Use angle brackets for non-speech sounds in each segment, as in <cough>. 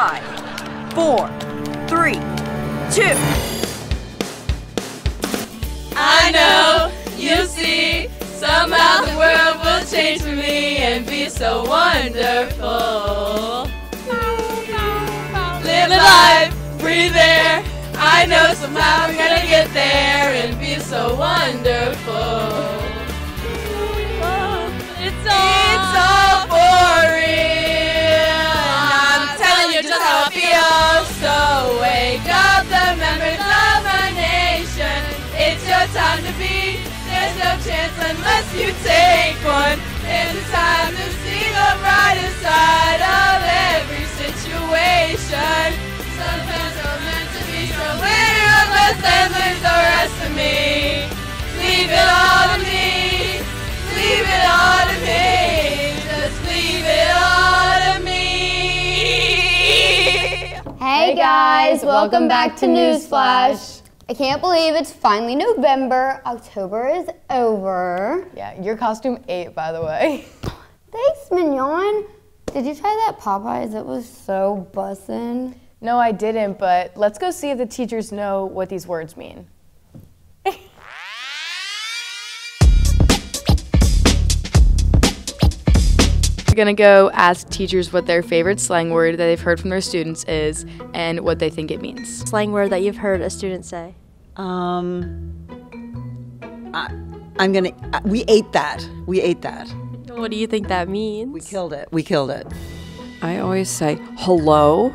Five, four, three, two. I know, you see, somehow the world will change for me and be so wonderful. Live life, breathe air. I know somehow I'm gonna get there and be so wonderful. It's it's all time to be. There's no chance unless you take one. And it's time to see the brighter side of every situation. Sometimes we're meant to be so lose the rest of me. Leave it all to me. Leave it all to me. Just leave it all to me. Hey guys, welcome back to Newsflash. I can't believe it's finally November. October is over. Yeah, your costume ate, by the way. <laughs> Thanks, Mignon. Did you try that Popeyes? It was so bussin'. No, I didn't, but let's go see if the teachers know what these words mean. <laughs> We're gonna go ask teachers what their favorite slang word that they've heard from their students is and what they think it means. Slang word that you've heard a student say. Um, I, I'm gonna. Uh, we ate that. We ate that. What do you think that means? We killed it. We killed it. I always say hello,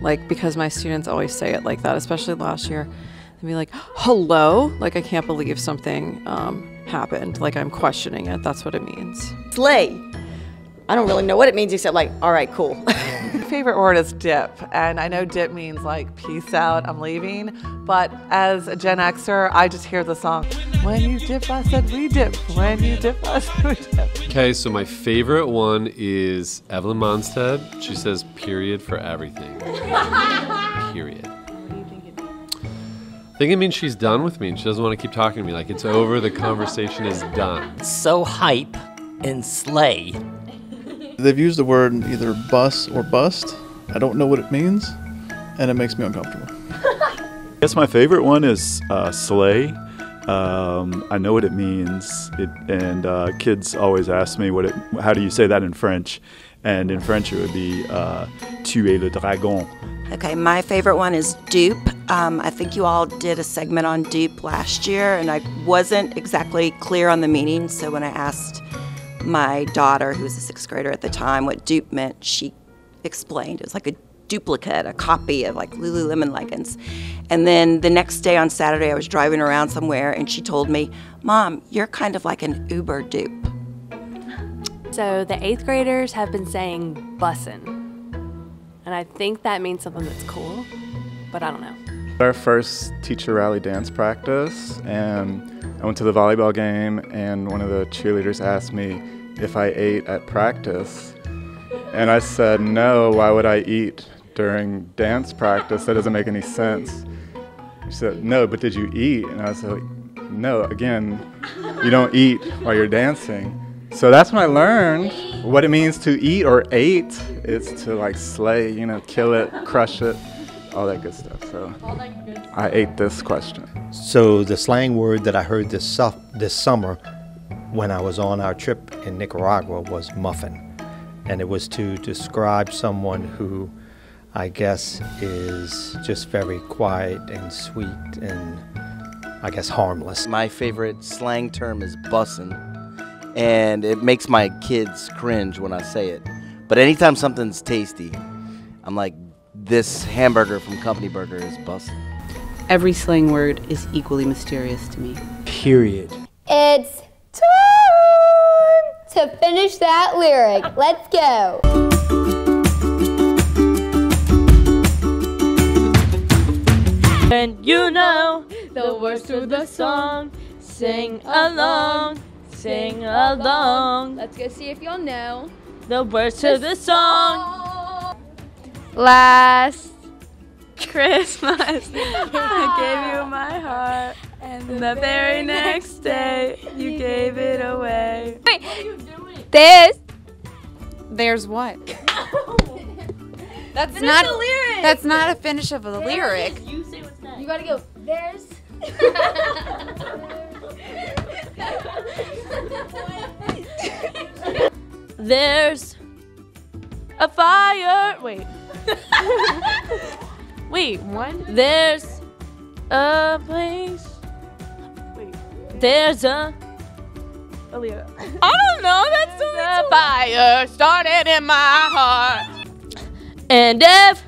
like because my students always say it like that, especially last year. They'd be like, hello, like I can't believe something um, happened, like I'm questioning it. That's what it means. Slay. I don't really know what it means except like, all right, cool. <laughs> My favorite word is dip, and I know dip means like peace out, I'm leaving. But as a Gen Xer, I just hear the song. When you dip, I said we dip. When you dip, I said we dip. Okay, so my favorite one is Evelyn Monstead. She says period for everything. period. I think it means she's done with me and she doesn't want to keep talking to me. Like it's over, the conversation is done. So hype and slay. They've used the word either bus or bust. I don't know what it means, and it makes me uncomfortable. <laughs> I guess my favorite one is uh, slay. Um, I know what it means, it, and uh, kids always ask me what it. How do you say that in French? And in French, it would be uh, "tuer le dragon." Okay, my favorite one is dupe. Um, I think you all did a segment on dupe last year, and I wasn't exactly clear on the meaning. So when I asked my daughter, who was a sixth grader at the time, what dupe meant, she explained. It was like a duplicate, a copy of like Lululemon leggings. And then the next day on Saturday, I was driving around somewhere and she told me, Mom, you're kind of like an Uber dupe. So the eighth graders have been saying bussin'. And I think that means something that's cool, but I don't know. Our first teacher rally dance practice, and I went to the volleyball game, and one of the cheerleaders asked me if I ate at practice. And I said, No, why would I eat during dance practice? That doesn't make any sense. She said, No, but did you eat? And I like, No, again, you don't eat while you're dancing. So that's when I learned what it means to eat or ate. It's to like slay, you know, kill it, crush it, all that good stuff. So I ate this question. So the slang word that I heard this su- this summer when I was on our trip in Nicaragua was muffin, and it was to describe someone who I guess is just very quiet and sweet and I guess harmless. My favorite slang term is bussin', and it makes my kids cringe when I say it. But anytime something's tasty, I'm like, this hamburger from Company Burger is bussin'. Every slang word is equally mysterious to me. Period. It's time to finish that lyric. Let's go. And you know the words to the song. Sing along, sing along. Let's go see if y'all know. The words to the song. Last Christmas, <laughs> I gave you my heart, and the very next day, you gave it away. Wait, what are you doing? this. There's what? <laughs> That's Finish not the lyric. That's not a finish of a lyric. You say what's next. You gotta go. There's. <laughs> There's a fire. Wait. <laughs> Wait, one. There's a place. Wait. There's a. Aaliyah. <laughs> I don't know. That's the fire started in my heart. And if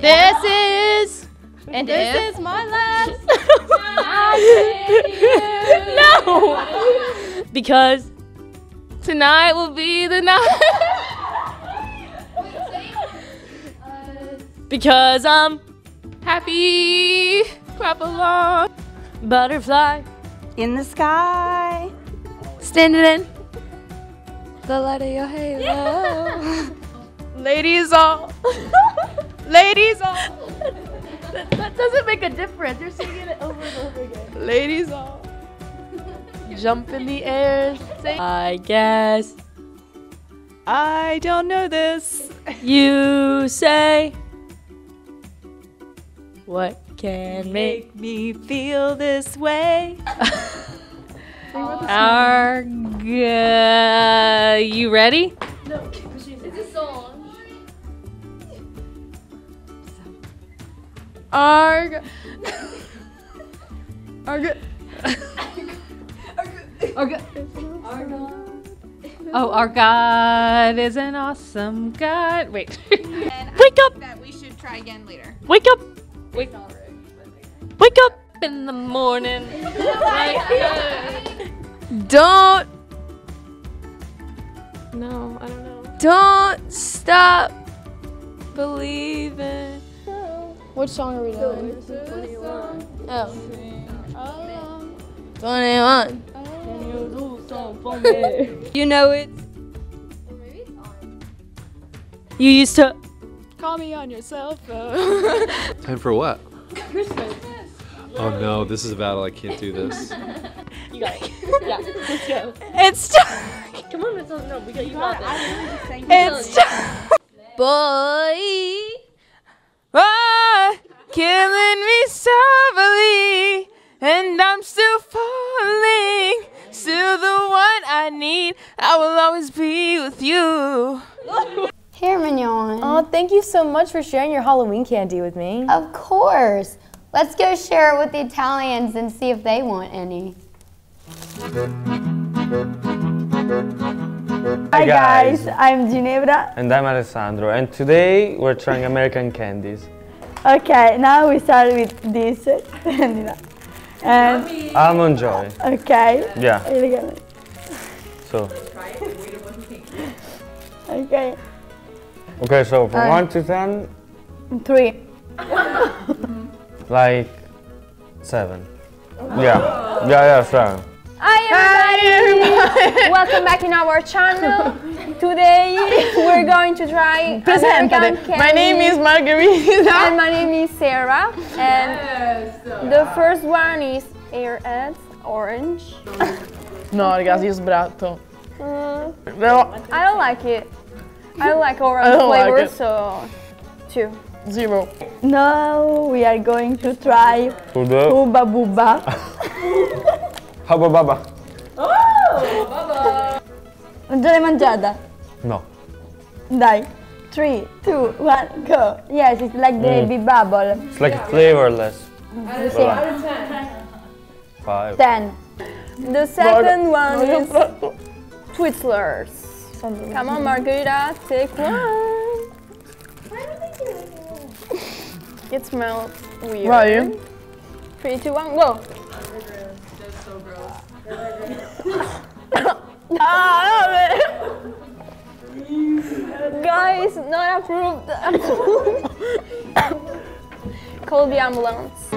this is. And this if- is my last. <laughs> no. Because tonight will be the night. Because I'm happy. Clap along. Butterfly in the sky. Standing in the light of your halo. <laughs> Ladies all. <laughs> Ladies all. That, that doesn't make a difference. You're singing it over and over again. Ladies all. Jump in the air. Say, I guess. I don't know this. You say. What can make me feel this way? <laughs> Arg. You ready? No, it's a song. Arg. Arg. Arg. Oh, our God is an awesome God. Wait. And <laughs> Wake I up. think That we should try again later. Wake up. Wake. Wake up in the morning. <laughs> Don't. No, I don't know. Don't stop believing. What song are we doing? Oh. 21. You know it. You used to call me on your cell phone. <laughs> Time for what? Christmas. Oh no, this is a battle. I can't do this. <laughs> You got it. <laughs> Yeah, let's go. It's time. Come on, let's no, we got you got this. It's time. Boy, ah, killing me softly, and I'm still falling. Still the one I need. I will always be with you. Here, Mignon. Oh, thank you so much for sharing your Halloween candy with me. Of course. Let's go share it with the Italians and see if they want any. Hi guys, I'm Ginevra. And I'm Alessandro, and today we're trying American candies. Okay, now we start with this. <laughs> and Almond Joy. okay. Yeah. Really good. So, Okay. Okay, so from Uh, 1 to 10, Three. <laughs> like 7. Yeah, yeah, yeah, 7. Hi everybody! <laughs> Welcome back in our channel. Today <laughs> we're going to try Presentate. American My name is Margherita. And my name is Sarah. And the first one is Airheads Orange. No, ragazzi, io ho sbratto. Mm, No, I don't like it. I like orange I don't like flavor, it. so two. zero. Now we are going to try To the Hubba Bubba. <laughs> Hubba Bubba. Non già l'hai mangiata? No. Dai. Three, two, one, go. Yes, it's like the Mm. baby bubble. It's like flavorless. The same. 5. 10. The second one is fatto. Twizzlers. Come on, Margherita, take one. It smells weird. Vai. Three, two, one, go. <laughs> ah, Guys, not approved. <laughs> Call the ambulance.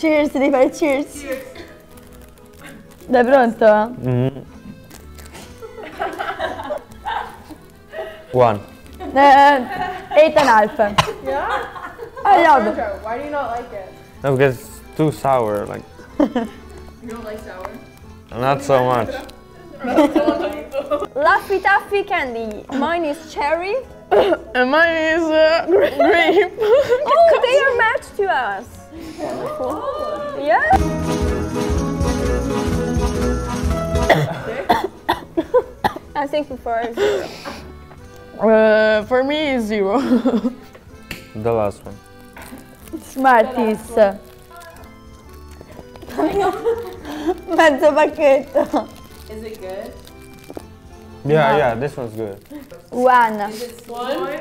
Cheers, devi fare cheers. Dai, pronto? Mm. One. Uh, eight and a half. I love it. Why do you not like it? No, because it's too sour. Like, <laughs> You don't like sour? not so much. <laughs> Laffy Taffy candy. Mine is cherry. And mine is uh, <laughs> grape. oh, they are matched to us. Yes. I think before is zero. Uh, for me, is zero. <laughs> The last one. Smarties. <laughs> Mezzo pacchetto. Is it good? Yeah, yeah, this one's good. One. One.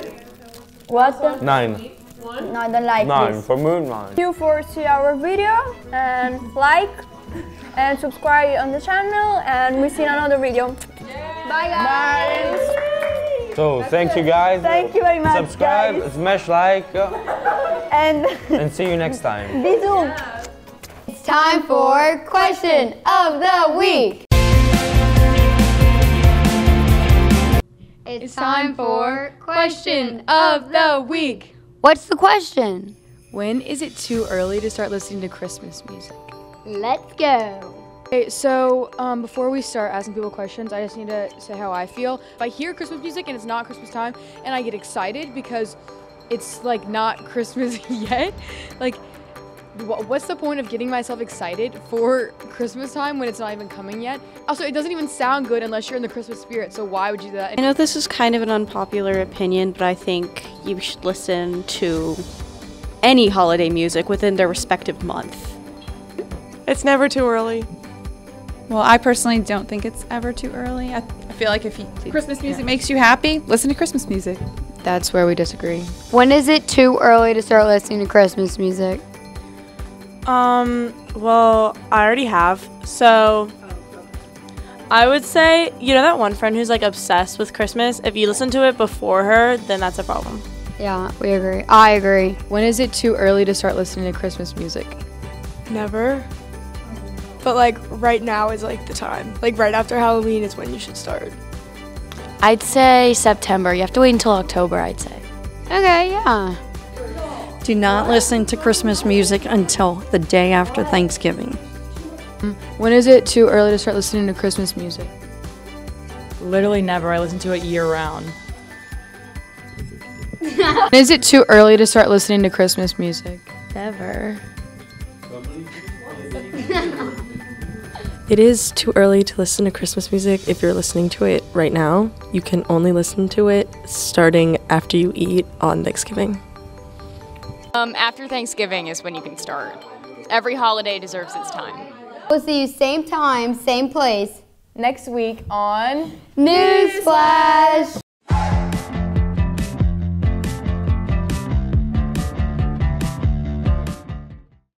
What? Nine. No, I don't like Nine this. for moon nine. Thank you for see our video and like and subscribe on the channel and we see another video. Bye guys. So thank you guys. Thank you very much, Subscribe, guys. smash like, uh, <laughs> And and see you next time. <laughs> bisous. It's time for question of the week. It's time for question of the week. What's the question? When is it too early to start listening to Christmas music? Let's go. Okay, so um, before we start asking people questions, I just need to say how I feel. If I hear Christmas music and it's not Christmas time, and I get excited because it's like not <laughs> Christmas yet, like, what's the point of getting myself excited for Christmas time when it's not even coming yet? Also, it doesn't even sound good unless you're in the Christmas spirit. So why would you do that? I know this is kind of an unpopular opinion, but I think you should listen to any holiday music within their respective month. It's never too early. Well, I personally don't think it's ever too early. I, I feel like if you, Christmas music makes you happy, listen to Christmas music. That's where we disagree. When is it too early to start listening to Christmas music? Um, well, I already have. So I would say, you know that one friend who's like obsessed with Christmas? If you listen to it before her, then that's a problem. Yeah, we agree. I agree. When is it too early to start listening to Christmas music? Never. But like right now is like the time. Like right after Halloween is when you should start. I'd say September. You have to wait until October, I'd say. Okay, yeah. Do not listen to Christmas music until the day after Thanksgiving. Mm. When is it too early to start listening to Christmas music? Literally never. I listen to it year round. <laughs> is it too early to start listening to Christmas music? Never. It is too early to listen to Christmas music if you're listening to it right now. You can only listen to it starting after you eat on Thanksgiving. Um, after Thanksgiving is when you can start. Every holiday deserves its time. We'll see you same time, same place Next week on Newsflash.